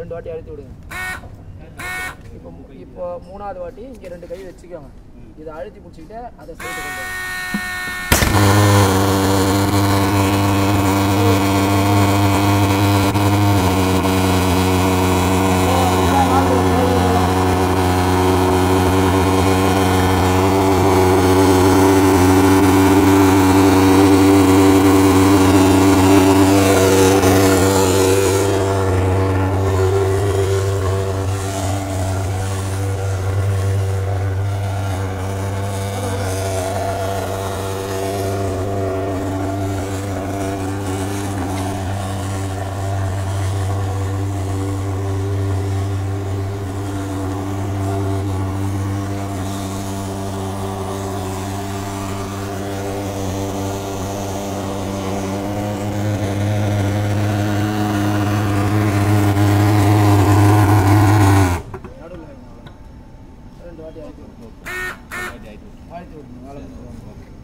ரெண்டு வாட்டி அழுத்தி விடுங்க. இப்போ இப்போ மூணாவது வாட்டி இங்கே ரெண்டு கை வச்சுக்கோங்க. இதை அழுத்தி பிடிச்சிக்கிட்டு அதை சேர்த்து கொண்டு வாங்க. நடுவில் வைங்க. ரெண்டு வாட்டி அழுத்தி விடுங்க அழுத்தி விடுங்க வேலை முடிஞ்சிடும்.